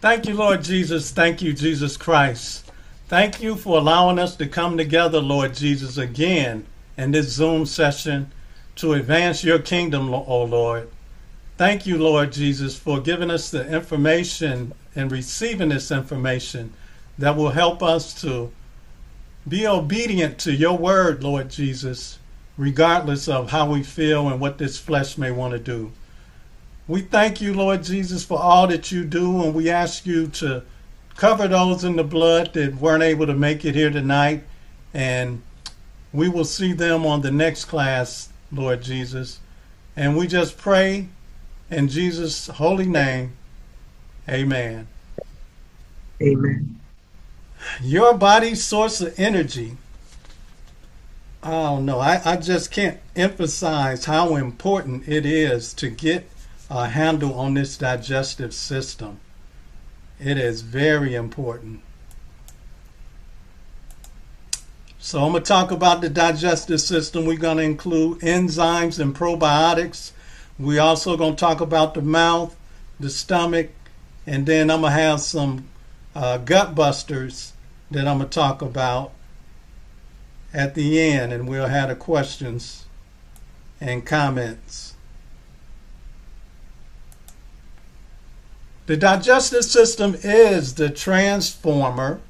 Thank you, Lord Jesus. Thank you, Jesus Christ. Thank you for allowing us to come together, Lord Jesus, again in this Zoom session to advance your kingdom, O Lord. Thank you, Lord Jesus, for giving us the information and receiving this information that will help us to be obedient to your word, Lord Jesus, regardless of how we feel and what this flesh may want to do. We thank you, Lord Jesus, for all that you do, and we ask you to cover those in the blood that weren't able to make it here tonight. And we will see them on the next class, Lord Jesus. And we just pray in Jesus' holy name. Amen. Amen. Your body's source of energy. Oh, I don't know. I, I just can't emphasize how important it is to get a handle on this digestive system. It is very important. So I'm going to talk about the digestive system. We're going to include enzymes and probiotics. We're also going to talk about the mouth, the stomach, and then I'm going to have some uh, gut busters that I'm going to talk about at the end, and we'll have the questions and comments. The digestive system is the transformer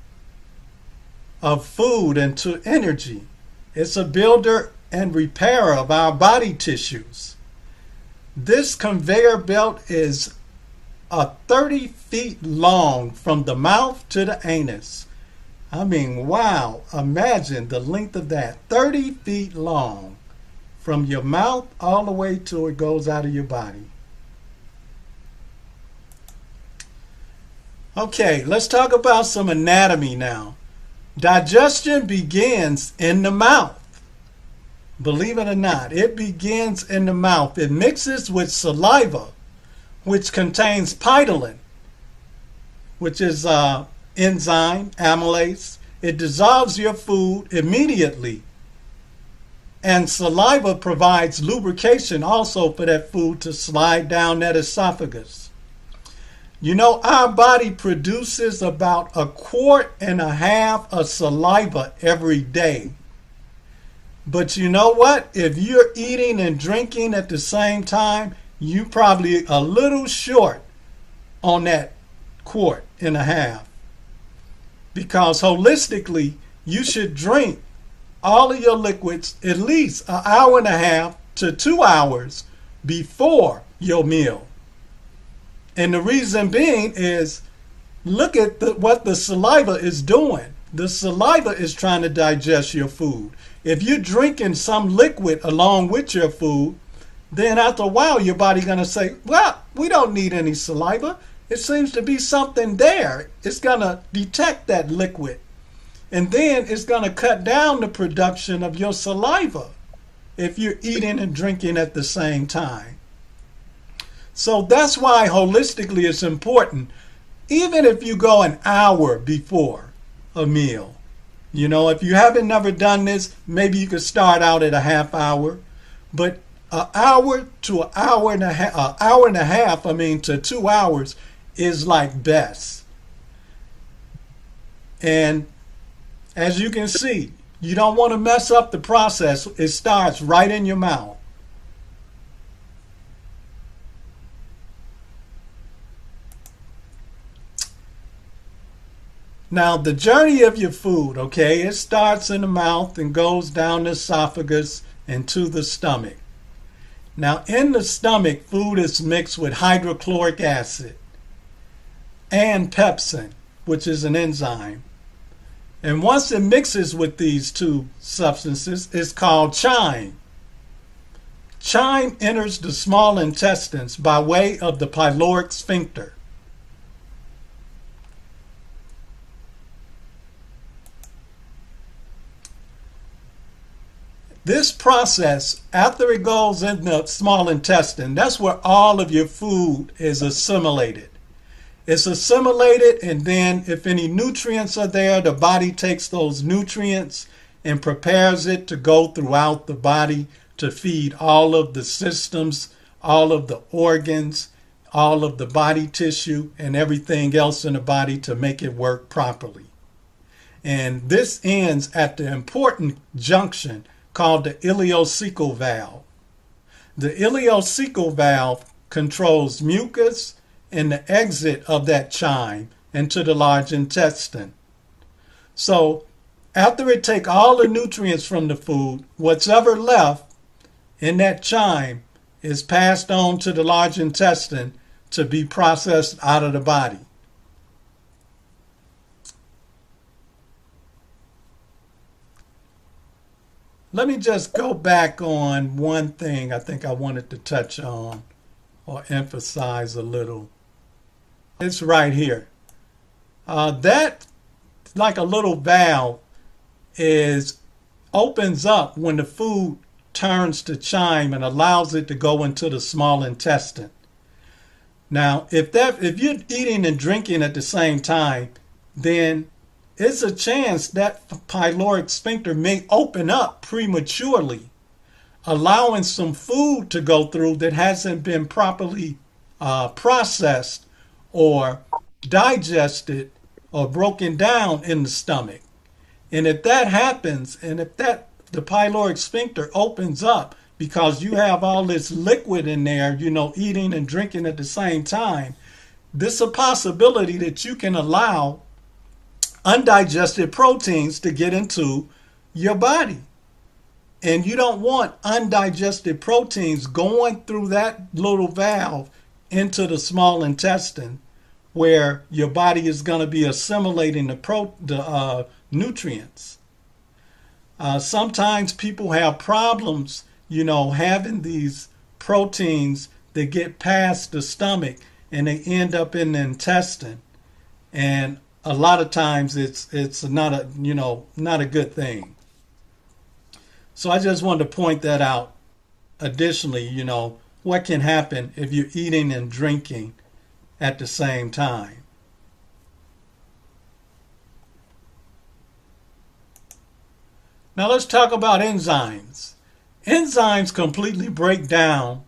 of food into energy. It's a builder and repairer of our body tissues. This conveyor belt is a 30 feet long from the mouth to the anus. I mean, wow, imagine the length of that 30 feet long from your mouth all the way till it goes out of your body. Okay, let's talk about some anatomy now. Digestion begins in the mouth. Believe it or not, it begins in the mouth. It mixes with saliva, which contains ptyalin, which is uh, enzyme, amylase. It dissolves your food immediately. And saliva provides lubrication also for that food to slide down that esophagus. You know, our body produces about a quart and a half of saliva every day. But you know what? If you're eating and drinking at the same time, you're probably a little short on that quart and a half. Because holistically, you should drink all of your liquids at least an hour and a half to two hours before your meal. And the reason being is look at the, what the saliva is doing. The saliva is trying to digest your food. If you're drinking some liquid along with your food, then after a while your body going to say, well, we don't need any saliva. It seems to be something there. It's going to detect that liquid. And then it's going to cut down the production of your saliva if you're eating and drinking at the same time. So that's why holistically it's important, even if you go an hour before a meal. You know, if you haven't never done this, maybe you could start out at a half hour, but an hour to an hour and a half, an hour and a half, I mean, to two hours is like best. And as you can see, you don't want to mess up the process. It starts right in your mouth. Now, the journey of your food, okay, it starts in the mouth and goes down the esophagus and to the stomach. Now, in the stomach, food is mixed with hydrochloric acid and pepsin, which is an enzyme. And once it mixes with these two substances, it's called chyme. Chyme enters the small intestines by way of the pyloric sphincter. This process, after it goes in the small intestine, that's where all of your food is assimilated. It's assimilated, and then if any nutrients are there, the body takes those nutrients and prepares it to go throughout the body to feed all of the systems, all of the organs, all of the body tissue and everything else in the body to make it work properly. And this ends at the important junction called the ileocecal valve. The ileocecal valve controls mucus and the exit of that chyme into the large intestine. So after it take all the nutrients from the food, what's ever left in that chyme is passed on to the large intestine to be processed out of the body. Let me just go back on one thing I think I wanted to touch on or emphasize a little. It's right here. Uh, that, like a little valve, is opens up when the food turns to chyme and allows it to go into the small intestine. Now, if that if you're eating and drinking at the same time, then it's a chance that pyloric sphincter may open up prematurely, allowing some food to go through that hasn't been properly uh, processed or digested or broken down in the stomach. And if that happens, and if that the pyloric sphincter opens up because you have all this liquid in there, you know, eating and drinking at the same time, this is a possibility that you can allow undigested proteins to get into your body. And you don't want undigested proteins going through that little valve into the small intestine where your body is going to be assimilating the, pro, the uh, nutrients. Uh, sometimes people have problems, you know, having these proteins that get past the stomach and they end up in the intestine. And a lot of times it's it's not a you know not a good thing. So I just wanted to point that out. Additionally, you know, what can happen if you're eating and drinking at the same time. Now let's talk about enzymes. Enzymes completely break down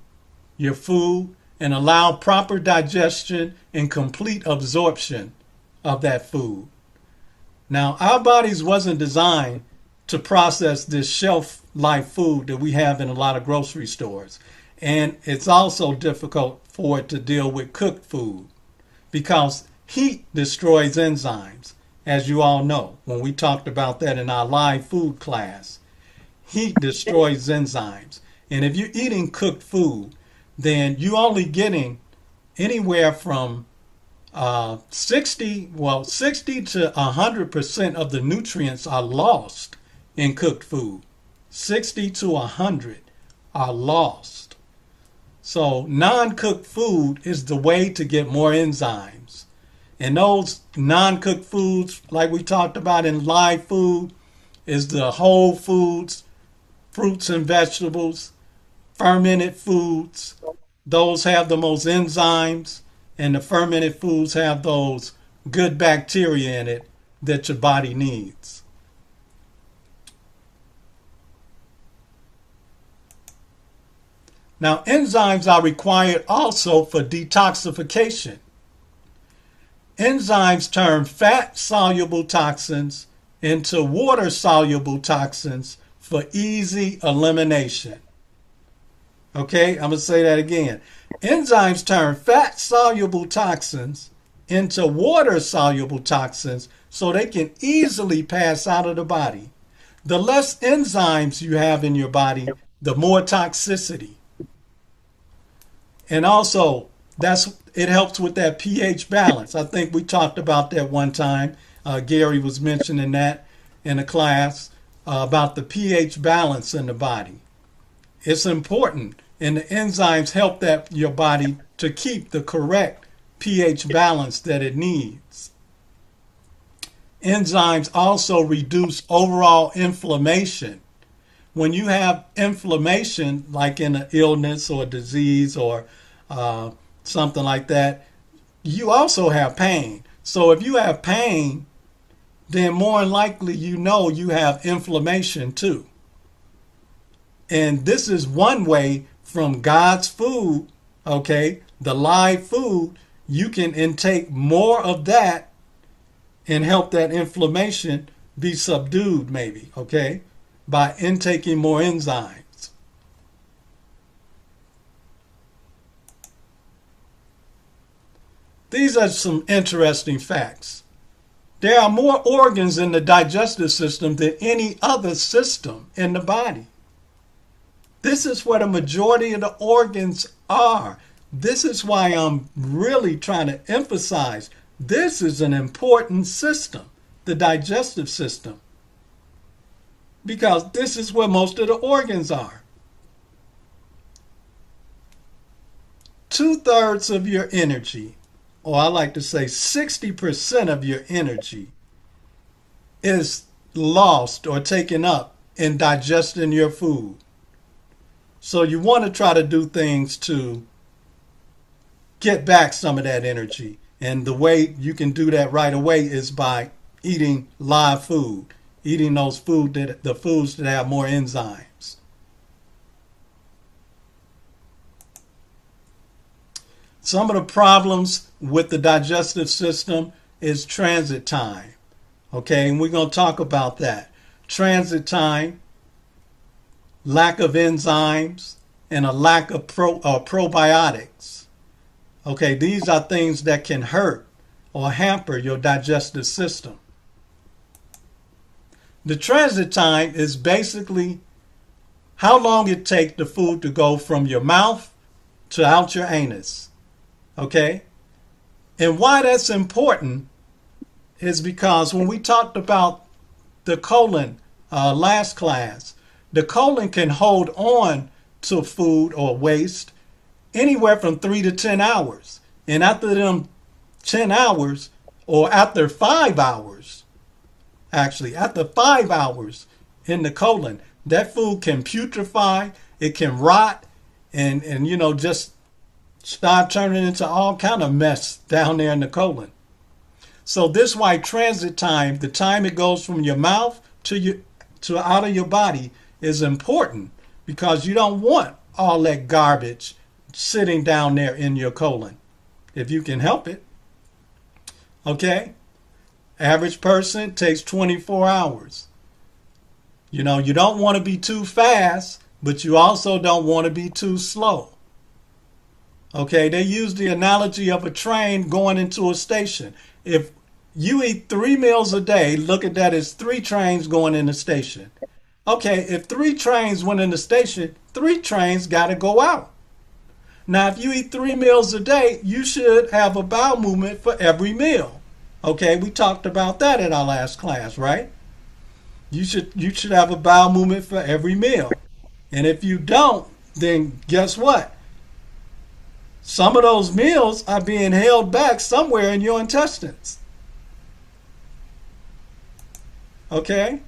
your food and allow proper digestion and complete absorption of that food. Now, our bodies wasn't designed to process this shelf life food that we have in a lot of grocery stores. And it's also difficult for it to deal with cooked food because heat destroys enzymes as you all know, when we talked about that in our live food class. Heat destroys enzymes. And if you're eating cooked food, then you're only getting anywhere from uh, 60, well, 60 to 100% of the nutrients are lost in cooked food. 60 to 100 are lost. So non cooked food is the way to get more enzymes. And those non cooked foods, like we talked about in live food, is the whole foods, fruits and vegetables, fermented foods. Those have the most enzymes, and the fermented foods have those good bacteria in it that your body needs. Now, enzymes are required also for detoxification. Enzymes turn fat soluble toxins into water soluble toxins for easy elimination. Okay, I'm going to say that again. Enzymes turn fat soluble toxins into water soluble toxins so they can easily pass out of the body. The less enzymes you have in your body, the more toxicity. And also, that's it helps with that pH balance. I think we talked about that one time. Uh, Gary was mentioning that in a class uh, about the pH balance in the body. It's important, and the enzymes help that your body to keep the correct pH balance that it needs. Enzymes also reduce overall inflammation. When you have inflammation, like in an illness or disease or uh, something like that, you also have pain. So if you have pain, then more than likely you know you have inflammation too. And this is one way from God's food, okay, the live food, you can intake more of that and help that inflammation be subdued, maybe, okay, by intaking more enzymes. These are some interesting facts. There are more organs in the digestive system than any other system in the body. This is where the majority of the organs are. This is why I'm really trying to emphasize this is an important system, the digestive system, because this is where most of the organs are. Two thirds of your energy or I like to say 60% of your energy is lost or taken up in digesting your food. So you want to try to do things to get back some of that energy. And the way you can do that right away is by eating live food, eating those food that the foods that have more enzymes. Some of the problems with the digestive system is transit time. Okay, and we're going to talk about that. Transit time, lack of enzymes, and a lack of pro, uh, probiotics. Okay, these are things that can hurt or hamper your digestive system. The transit time is basically how long it takes the food to go from your mouth to out your anus. Okay? And why that's important is because when we talked about the colon uh, last class, the colon can hold on to food or waste anywhere from three to 10 hours. And after them 10 hours, or after five hours, actually, after five hours in the colon, that food can putrefy, it can rot, and, and you know, just start turning into all kind of mess down there in the colon. So this why transit time, the time it goes from your mouth to your to out of your body, is important because you don't want all that garbage sitting down there in your colon, if you can help it. Okay, average person takes 24 hours. You know, you don't want to be too fast, but you also don't want to be too slow. Okay, they use the analogy of a train going into a station. If you eat three meals a day, look at that as three trains going in the station. Okay, if three trains went in the station, three trains got to go out. Now, if you eat three meals a day, you should have a bowel movement for every meal. Okay, we talked about that in our last class, right? You should you should have a bowel movement for every meal. And if you don't, then guess what? Some of those meals are being held back somewhere in your intestines. Okay?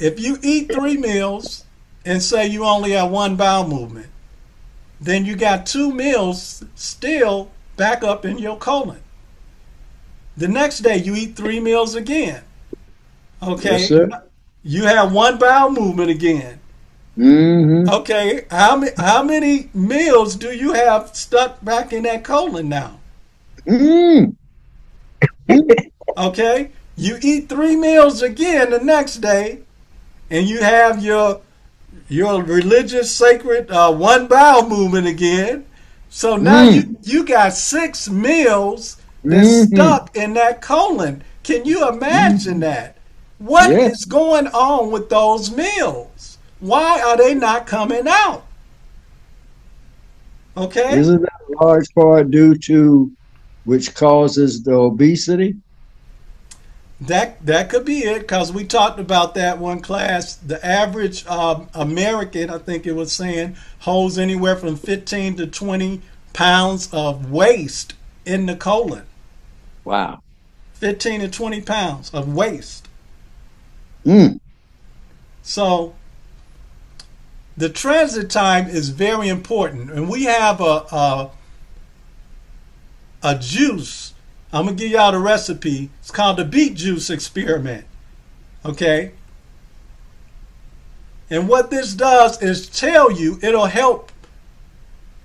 If you eat three meals and say you only have one bowel movement, then you got two meals still back up in your colon. The next day you eat three meals again. Okay? Yes, you have one bowel movement again. Mm-hmm. Okay, how many how many meals do you have stuck back in that colon now? Mm. okay, you eat three meals again the next day, and you have your your religious sacred uh, one bowel movement again. So now mm. you you got six meals that's mm-hmm. stuck in that colon. Can you imagine mm. that? What yes. is going on with those meals? Why are they not coming out? Okay. Isn't that a large part due to which causes the obesity? That that could be it because we talked about that one class. The average um, American, I think it was saying, holds anywhere from 15 to 20 pounds of waste in the colon. Wow. 15 to 20 pounds of waste. Mm. So the transit time is very important, and we have a a, a juice. I'm gonna give y'all the recipe. It's called the beet juice experiment. Okay. And what this does is tell you, it'll help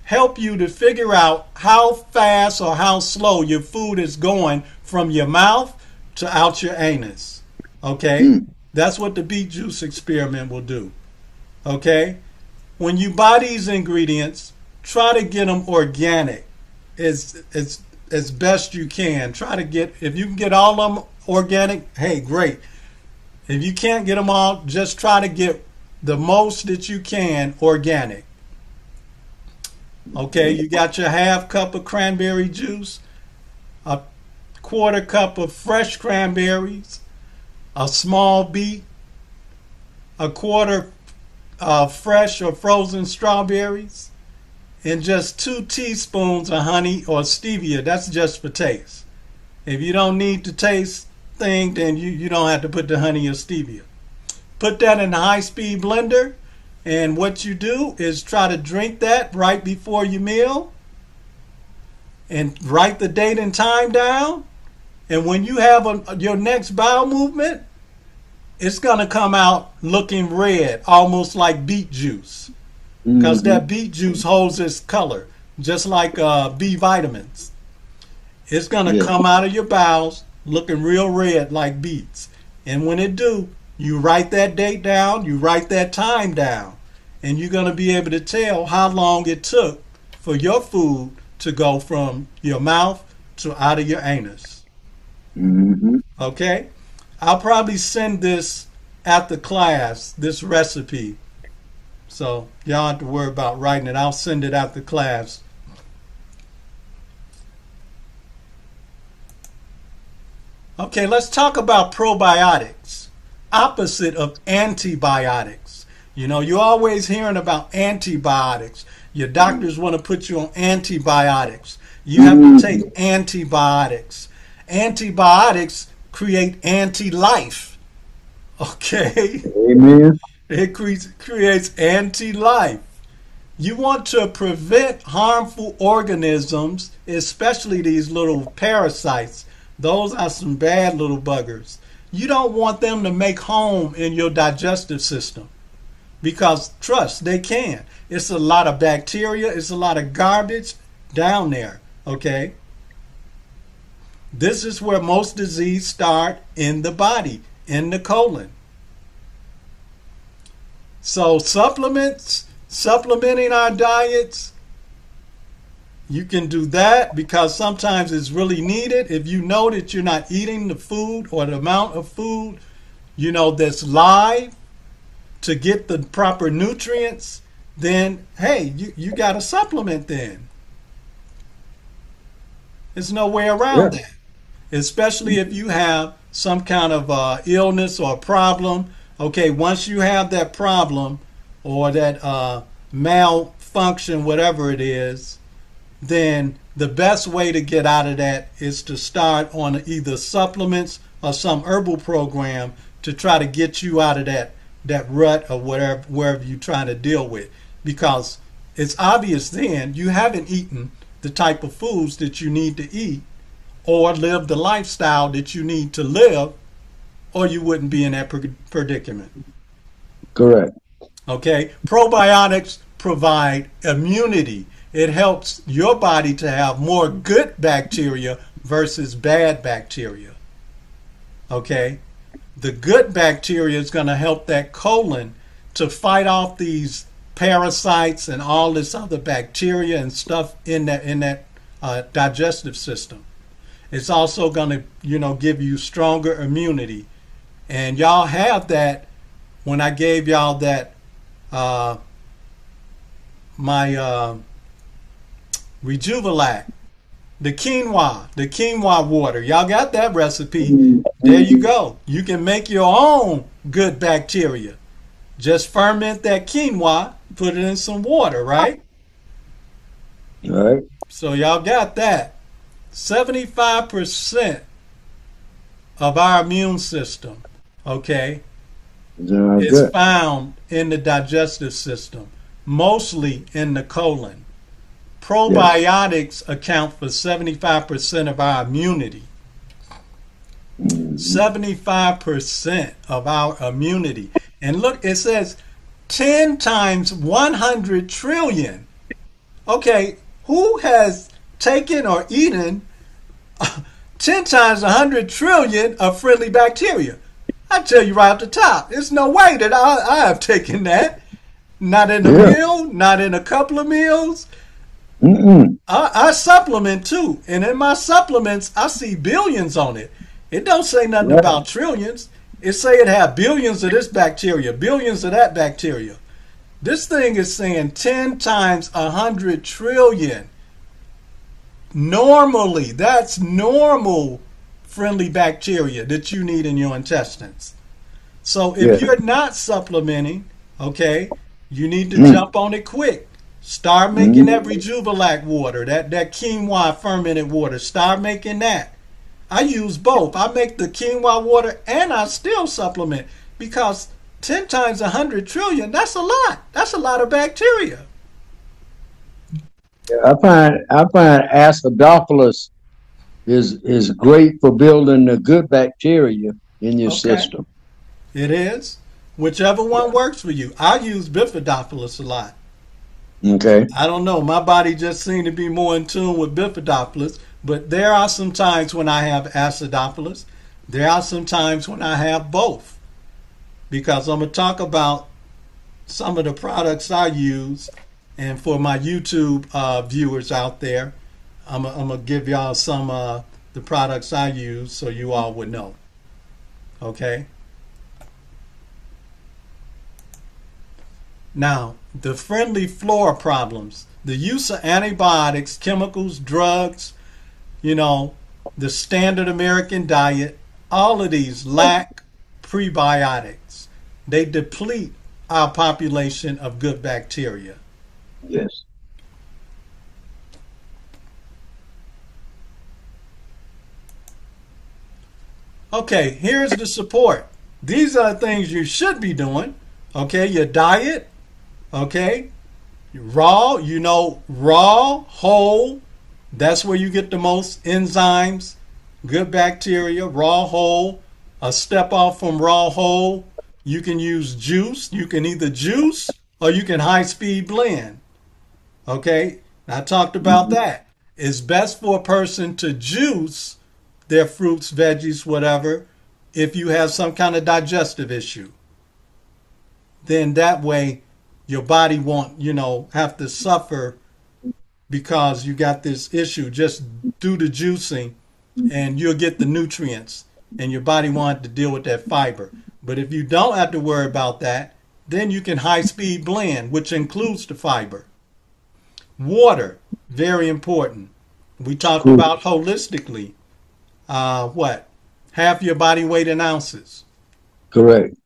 help you to figure out how fast or how slow your food is going from your mouth to out your anus. Okay? Mm. That's what the beet juice experiment will do. Okay? When you buy these ingredients, try to get them organic as as as best you can. Try to get if you can get all of them organic, hey, great. If you can't get them all, just try to get the most that you can organic. Okay, you got your half cup of cranberry juice, a quarter cup of fresh cranberries, a small beet, a quarter of fresh or frozen strawberries, and just two teaspoons of honey or stevia. That's just for taste. If you don't need the taste thing, then you, you don't have to put the honey or stevia. Put that in a high speed blender, and what you do is try to drink that right before your meal and write the date and time down. And when you have a, your next bowel movement, it's going to come out looking red, almost like beet juice. Because Mm-hmm. that beet juice holds its color, just like uh, B vitamins. It's going to Yeah. come out of your bowels looking real red like beets. And when it do, you write that date down, you write that time down, and you're going to be able to tell how long it took for your food to go from your mouth to out of your anus. hmm Okay? I'll probably send this after class, this recipe. So y'all have to worry about writing it. I'll send it after class. Okay, let's talk about probiotics. Opposite of antibiotics. You know, you're always hearing about antibiotics. Your doctors want to put you on antibiotics. You have to take antibiotics. Antibiotics create anti life. Okay? Amen. It cre- creates anti life. You want to prevent harmful organisms, especially these little parasites. Those are some bad little buggers. You don't want them to make home in your digestive system because, trust, they can. It's a lot of bacteria, it's a lot of garbage down there, okay? This is where most disease start in the body, in the colon. So supplements, supplementing our diets, you can do that because sometimes it's really needed. If you know that you're not eating the food or the amount of food, you know, that's live to get the proper nutrients, then hey, you, you got to supplement then. There's no way around Yeah. that. Especially if you have some kind of uh, illness or problem. Okay, once you have that problem or that uh, malfunction, whatever it is, then the best way to get out of that is to start on either supplements or some herbal program to try to get you out of that that rut or whatever wherever you're trying to deal with. Because it's obvious then you haven't eaten the type of foods that you need to eat or live the lifestyle that you need to live or you wouldn't be in that predicament Correct. Okay, probiotics provide immunity. It helps your body to have more good bacteria versus bad bacteria. Okay, the good bacteria is going to help that colon to fight off these parasites and all this other bacteria and stuff in that in that uh, digestive system. It's also going to you know give you stronger immunity, and y'all have that when I gave y'all that uh, my uh, Rejuvelac, the quinoa, the quinoa water. Y'all got that recipe. There you go. You can make your own good bacteria. Just ferment that quinoa, put it in some water, right? All right. So y'all got that. 75% of our immune system, okay, is good. found in the digestive system, mostly in the colon. Probiotics account for 75% of our immunity. Mm-hmm. 75% of our immunity. And look, it says 10 times 100 trillion. Okay, who has taken or eaten 10 times 100 trillion of friendly bacteria? I tell you right off the top, there's no way that I, I have taken that. Not in a Yeah. meal, not in a couple of meals. Mm-mm. I, I supplement too, and in my supplements, I see billions on it. It don't say nothing about trillions. It say it have billions of this bacteria, billions of that bacteria. This thing is saying ten times a hundred trillion. Normally, that's normal friendly bacteria that you need in your intestines. So if Yeah. you're not supplementing, okay, you need to Mm. jump on it quick. Start making that Rejuvelac water, that, that quinoa fermented water. Start making that. I use both. I make the quinoa water and I still supplement because 10 times 100 trillion, that's a lot. That's a lot of bacteria. I find I find acidophilus is is great for building the good bacteria in your Okay. system. It is. Whichever one works for you. I use Bifidobacillus a lot. Okay. I don't know. My body just seemed to be more in tune with Bifidobacillus, but there are some times when I have acidophilus. There are some times when I have both. Because I'm going to talk about some of the products I use. And for my YouTube uh, viewers out there, I'm to give y'all some uh, the products I use so you all would know. Okay? Now, the friendly flora problems, the use of antibiotics, chemicals, drugs, you know, the standard American diet, all of these lack prebiotics. They deplete our population of good bacteria. Yes. Okay, here's the support. These are things you should be doing. Okay, your diet. Okay, raw, you know, raw, whole. That's where you get the most enzymes, good bacteria, raw, whole. A step off from raw, whole. You can use juice. You can either juice or you can high speed blend. Okay, I talked about mm-hmm. that. It's best for a person to juice their fruits, veggies, whatever, if you have some kind of digestive issue. Then that way your body won't, you know, have to suffer because you got this issue. Just do the juicing and you'll get the nutrients and your body won't have to deal with that fiber. But if you don't have to worry about that, then you can high speed blend, which includes the fiber. Water, very important. We talked about holistically. Uh, what? Half your body weight in ounces. Correct.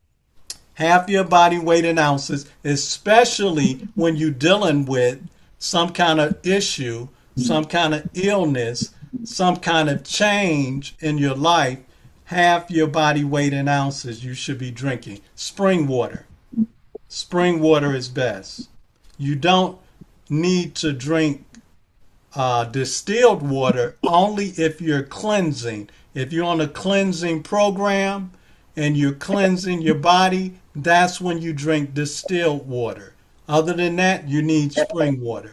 Half your body weight in ounces, especially when you're dealing with some kind of issue, some kind of illness, some kind of change in your life. Half your body weight in ounces you should be drinking. Spring water. Spring water is best. You don't need to drink uh, distilled water only if you're cleansing. If you're on a cleansing program and you're cleansing your body, that's when you drink distilled water. Other than that, you need spring water.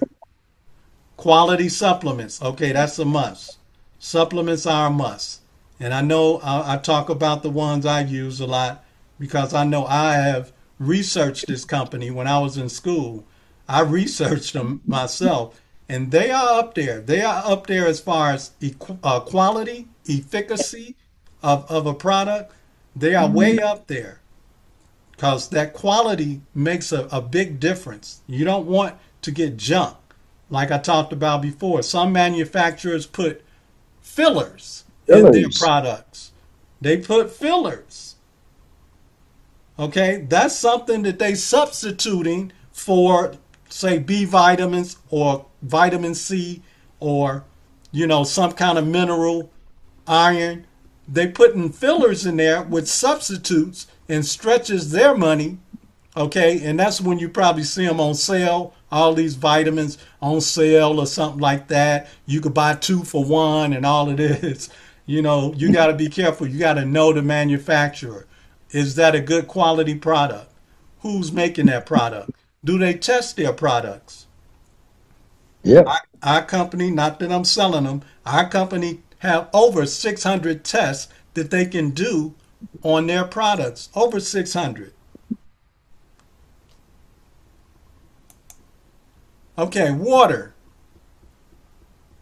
Quality supplements. Okay, that's a must. Supplements are a must. And I know I, I talk about the ones I use a lot because I know I have researched this company when I was in school. I researched them myself, and they are up there. They are up there as far as equ- uh, quality, efficacy of, of a product. They are way up there because that quality makes a, a big difference. You don't want to get junk, like I talked about before. Some manufacturers put fillers, in their products. They put fillers. Okay, that's something that they substituting for, say, B vitamins or vitamin C or, you know, some kind of mineral, iron. They putting fillers in there with substitutes and stretches their money. Okay, and that's when you probably see them on sale. All these vitamins on sale or something like that. You could buy two for one and all it is. You know, you got to be careful. You got to know the manufacturer. Is that a good quality product? who's making that product? Do they test their products? Yeah. Our, our company, not that I'm selling them, our company have over 600 tests that they can do on their products. Over 600. Okay, water.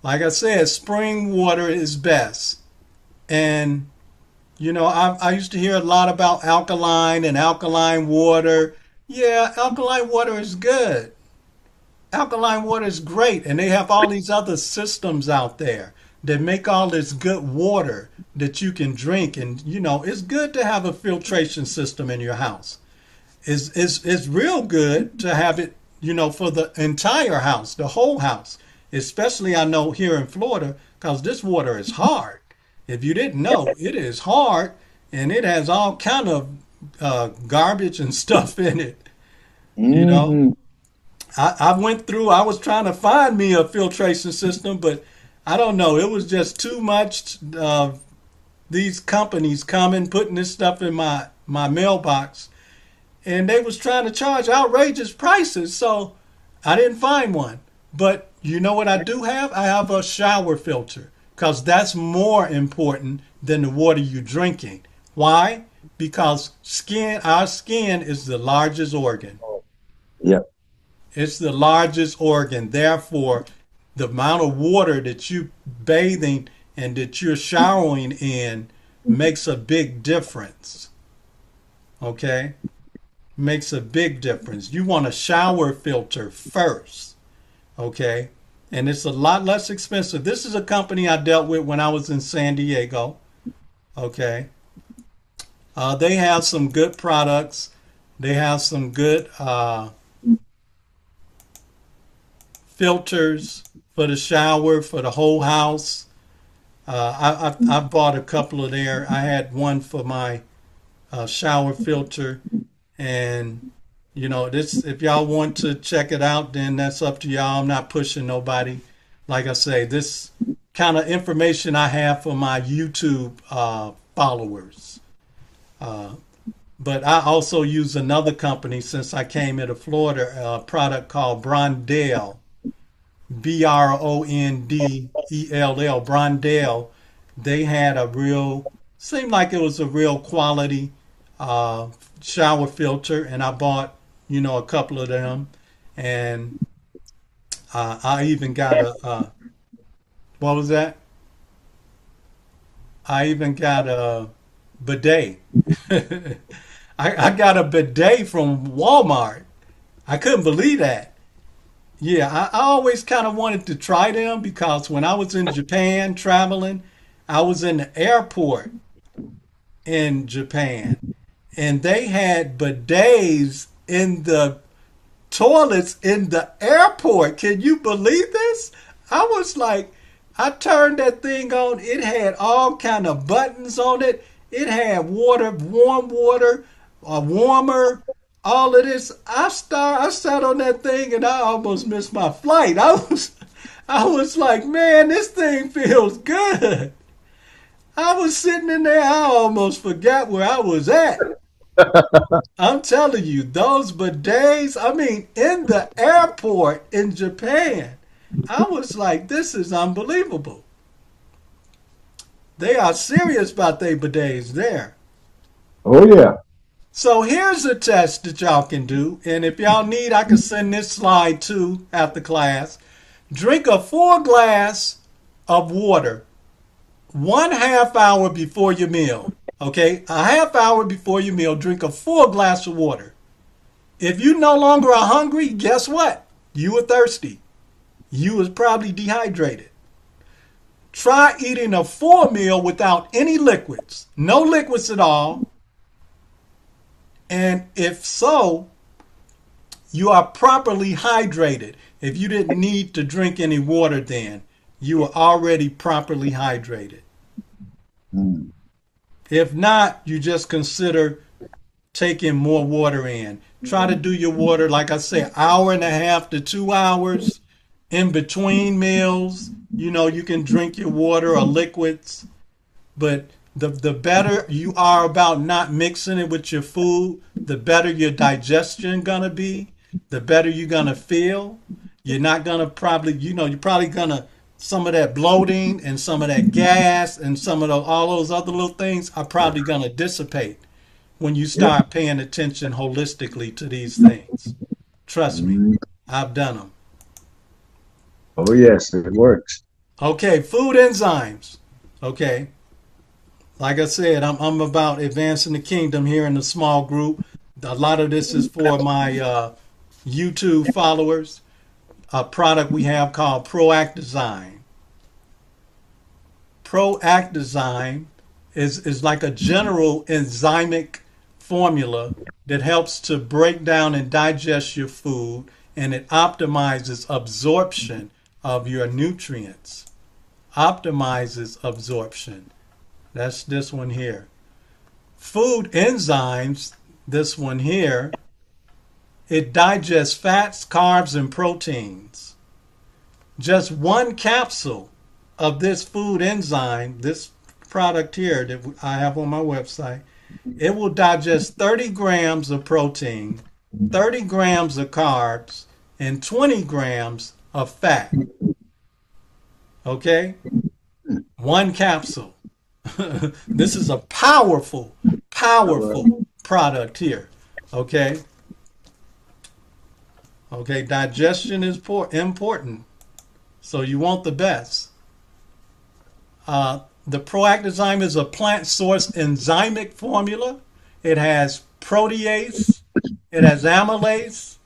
Like I said, spring water is best. And, you know, I, I used to hear a lot about alkaline and alkaline water. Yeah, alkaline water is good. Alkaline water is great. And they have all these other systems out there that make all this good water that you can drink. And, you know, it's good to have a filtration system in your house. It's, it's, it's real good to have it, you know, for the entire house, the whole house especially I know here in Florida, because this water is hard. If you didn't know, it is hard, and it has all kind of uh, garbage and stuff in it. You know, Mhm. I, I went through. I was trying to find me a filtration system, but I don't know. It was just too much. Uh, these companies coming, putting this stuff in my my mailbox, and they was trying to charge outrageous prices. So I didn't find one. But you know what I do have? I have a shower filter because that's more important than the water you're drinking. Why? Because skin, our skin is the largest organ. Yep. It's the largest organ. Therefore, the amount of water that you bathing and that you're showering in makes a big difference. Okay? Makes a big difference. You want a shower filter first. Okay? And it's a lot less expensive. This is a company I dealt with when I was in San Diego. Okay? Uh, they have some good products. They have some good uh, filters for the shower for the whole house. Uh, I, I I bought a couple of there. I had one for my uh, shower filter, and you know this. If y'all want to check it out, then that's up to y'all. I'm not pushing nobody. Like I say, this kind of information I have for my YouTube uh, followers. But I also use another company since I came into Florida, a product called Brondell. B R O N D E L L, Brondell. They had a real, seemed like it was a real quality uh, shower filter, and I bought, you know, a couple of them, and uh, I even got a, uh, what was that? I even got a bidet. I, I got a bidet from Walmart. I couldn't believe that. Yeah, I, I always kind of wanted to try them because when I was in Japan traveling, I was in the airport in Japan and they had bidets in the toilets in the airport. Can you believe this? I was like, I turned that thing on. It had all kind of buttons on it. It had water, warm water, a warmer, all of this. I start, I sat on that thing and I almost missed my flight. I was, I was like, man, this thing feels good. I was sitting in there. I almost forgot where I was at. I'm telling you, those bidets, I mean, in the airport in Japan, I was like, this is unbelievable. They are serious about their bidets there. Oh yeah. So here's a test that y'all can do. And if y'all need, I can send this slide too after class. Drink a full glass of water one half hour before your meal. Okay, a half hour before your meal, drink a full glass of water. If you no longer are hungry, guess what? You were thirsty. You was probably dehydrated. Try eating a full meal without any liquids, no liquids at all. And if so, you are properly hydrated. If you didn't need to drink any water, then you are already properly hydrated. Mm. If not, you just consider taking more water in. Try to do your water, like I say, hour and a half to two hours in between meals. You know, you can drink your water or liquids, but the the better you are about not mixing it with your food, the better your digestion gonna be, the better you're gonna feel. You're not gonna probably, you know, you're probably gonna some of that bloating and some of that gas and some of the, all those other little things are probably gonna dissipate when you start paying attention holistically to these things. Trust me, I've done them. Oh yes, it works. Okay, food enzymes. Okay. Like I said, I'm, I'm about advancing the kingdom here in the small group. A lot of this is for my uh, YouTube followers. A product we have called Proactazyme. Proact Design is, is like a general enzymic formula that helps to break down and digest your food and it optimizes absorption of your nutrients. Optimizes absorption. That's this one here. Food enzymes, this one here, it digests fats, carbs, and proteins. Just one capsule of this food enzyme, this product here that I have on my website, it will digest 30 grams of protein, 30 grams of carbs, and 20 grams of fat. Okay? One capsule. this is a powerful, powerful product here. Okay? Okay, digestion is important. So you want the best. Uh, the Proact enzyme is a plant source enzymic formula. It has protease, it has amylase,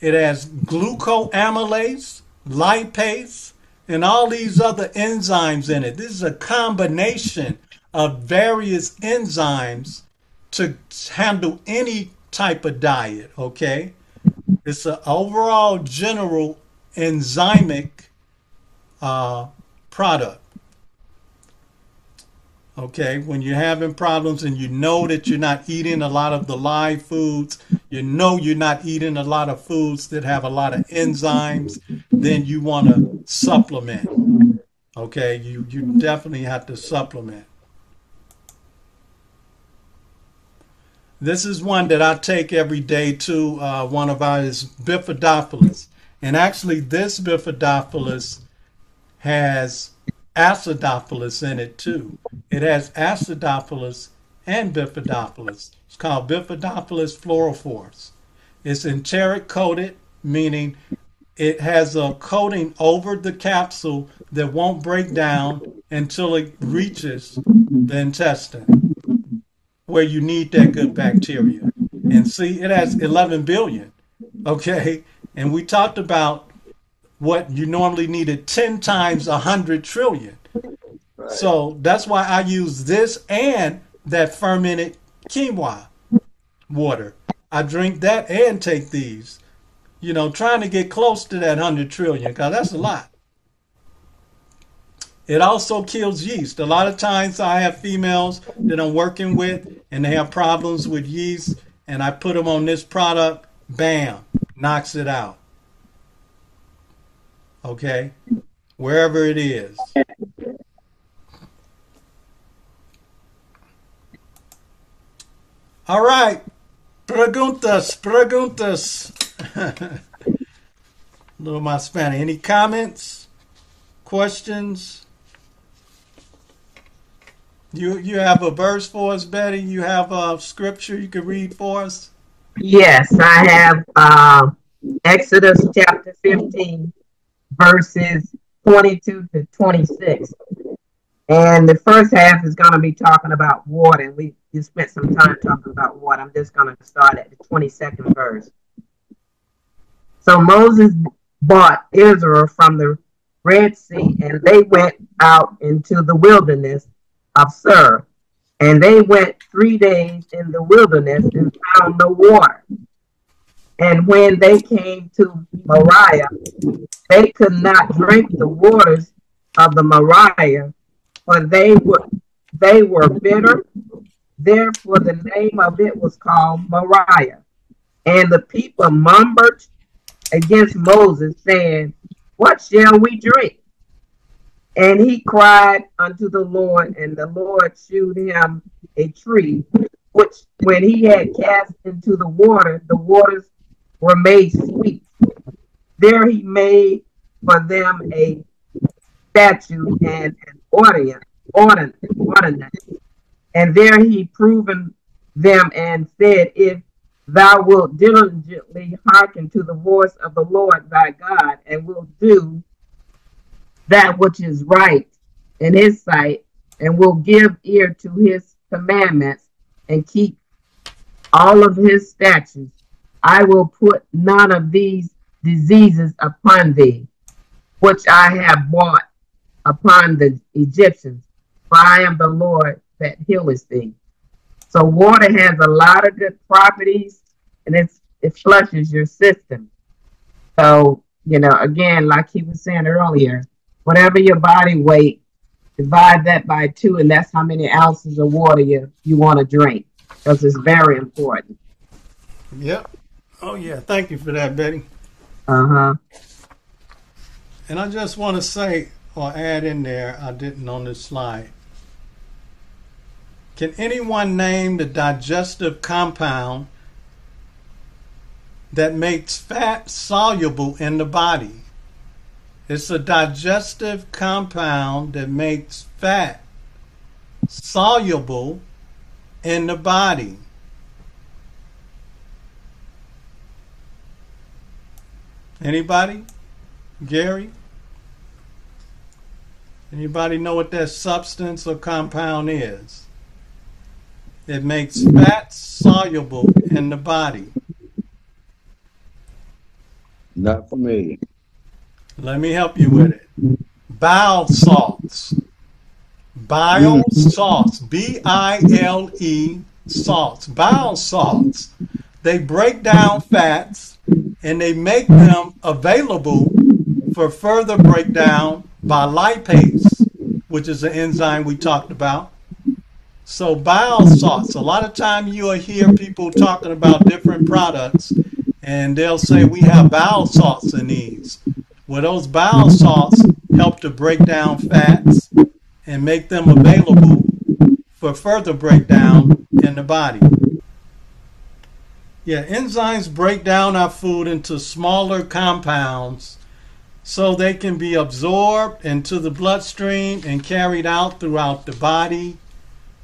it has glucoamylase, lipase, and all these other enzymes in it. This is a combination of various enzymes to handle any type of diet, okay? It's an overall general enzymic uh, product. Okay, when you're having problems and you know that you're not eating a lot of the live foods, you know you're not eating a lot of foods that have a lot of enzymes, then you want to supplement. Okay, you, you definitely have to supplement. This is one that I take every day too. Uh, one of ours, Bifidophilus. And actually, this Bifidophilus has acidophilus in it too. It has acidophilus and bifidobacillus. It's called Bifidophilus Flora Force. It's enteric coated, meaning it has a coating over the capsule that won't break down until it reaches the intestine where you need that good bacteria. And see, it has 11 billion. Okay. And we talked about what you normally needed 10 times 100 trillion. Right. So that's why I use this and that fermented quinoa water. I drink that and take these. You know, trying to get close to that 100 trillion because that's a lot. It also kills yeast. A lot of times I have females that I'm working with and they have problems with yeast and I put them on this product, bam, knocks it out okay? Wherever it is. All right. Preguntas, preguntas. little my Spanish. Any comments? Questions? You you have a verse for us, Betty? You have a scripture you could read for us? Yes, I have uh, Exodus chapter 15, verses 22 to 26. And the first half is going to be talking about water. And we just spent some time talking about water. I'm just going to start at the 22nd verse. So Moses brought Israel from the Red Sea, and they went out into the wilderness of Shur. And they went three days in the wilderness and found no water. And when they came to Marah, they could not drink the waters of the Marah, for they were they were bitter. Therefore, the name of it was called Marah. And the people murmured against Moses, saying, What shall we drink? And he cried unto the Lord, and the Lord shewed him a tree, which when he had cast into the water, the waters were made sweet. There he made for them a statue and an ordinance, ordinance, ordinance. And there he proven them and said, If thou wilt diligently hearken to the voice of the Lord thy God, and will do that which is right in his sight, and will give ear to his commandments, and keep all of his statutes, I will put none of these diseases upon thee, which I have brought upon the Egyptians, for I am the Lord that healeth thee. So water has a lot of good properties and it's it flushes your system. So, you know, again, like he was saying earlier, whatever your body weight, divide that by two, and that's how many ounces of water you, you want to drink because it's very important. Yep. Oh yeah. Thank you for that, Betty. Uh huh. And I just want to say or add in there, I didn't on this slide. Can anyone name the digestive compound that makes fat soluble in the body? It's a digestive compound that makes fat soluble in the body. Anybody? Gary? Anybody know what that substance or compound is? It makes fat soluble in the body. Not familiar. Let me help you with it. Bile salts. Bile mm. salts. B I L E salts. Bile salts. They break down fats and they make them available for further breakdown by lipase, which is an enzyme we talked about. So bile salts, a lot of time you'll hear people talking about different products and they'll say we have bile salts in these. Well, those bile salts help to break down fats and make them available for further breakdown in the body. Yeah, enzymes break down our food into smaller compounds so they can be absorbed into the bloodstream and carried out throughout the body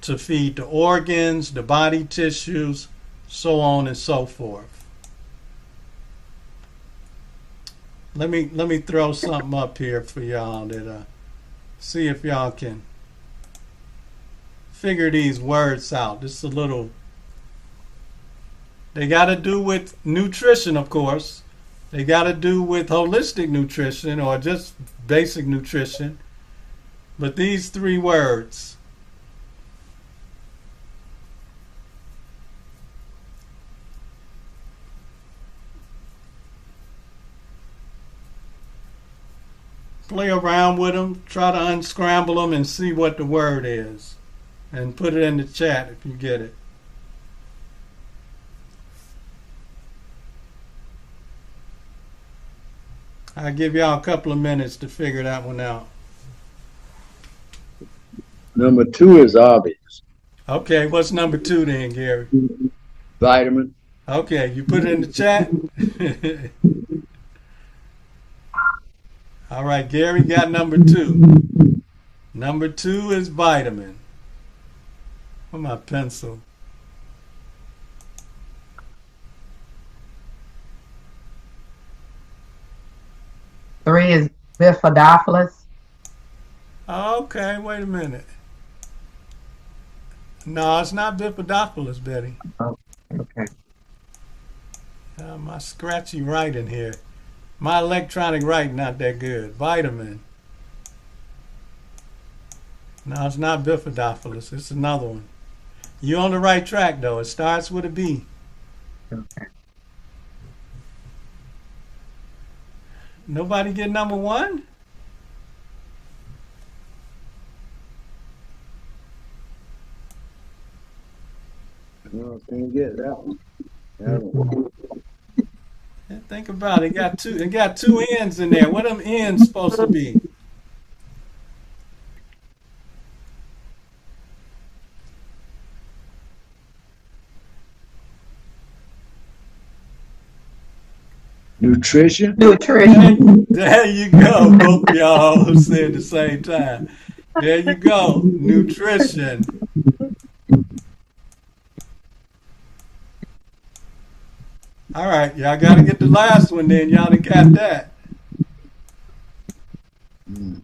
to feed the organs, the body tissues, so on and so forth. Let me let me throw something up here for y'all that uh, see if y'all can figure these words out. Just a little. They got to do with nutrition, of course. They got to do with holistic nutrition or just basic nutrition. But these three words play around with them, try to unscramble them and see what the word is. And put it in the chat if you get it. I'll give y'all a couple of minutes to figure that one out. Number two is obvious. Okay, what's number two then, Gary? Vitamin. Okay, you put it in the chat. All right, Gary got number two. Number two is vitamin. Where's my pencil? Three is Bifidobacillus. Okay, wait a minute. No, it's not Bifidobacillus, Betty. Oh, okay. Uh, my scratchy writing here. My electronic writing not that good. Vitamin. No, it's not Bifidobacillus. It's another one. You're on the right track though. It starts with a B. Okay. Nobody get number one? No, can't get that one. That one. Think about it. It got two. It got two ends in there. What them ends supposed to be? Nutrition. Nutrition. There you go. Both of y'all said at the same time. There you go. Nutrition. All right, y'all got to get the last one then. Y'all done got that. Mm.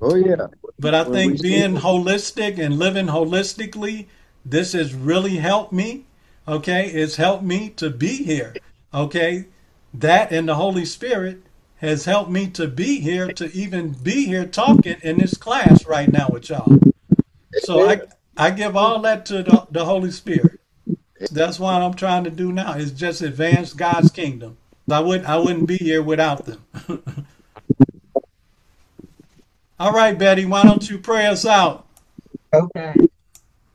Oh yeah. But I think being holistic and living holistically, this has really helped me. Okay, it's helped me to be here. Okay, that and the Holy Spirit has helped me to be here, to even be here talking in this class right now with y'all. So I I give all that to the, the Holy Spirit. That's what I'm trying to do now. Is just advance God's kingdom. I would I wouldn't be here without them. all right, Betty, why don't you pray us out? Okay.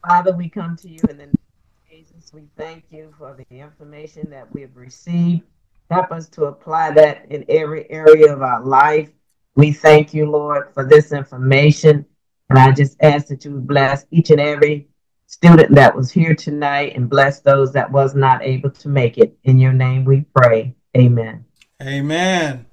Father, we come to you in the name of Jesus. We thank you for the information that we have received. Help us to apply that in every area of our life. We thank you, Lord, for this information. And I just ask that you would bless each and every student that was here tonight and bless those that was not able to make it. In your name we pray. Amen. Amen.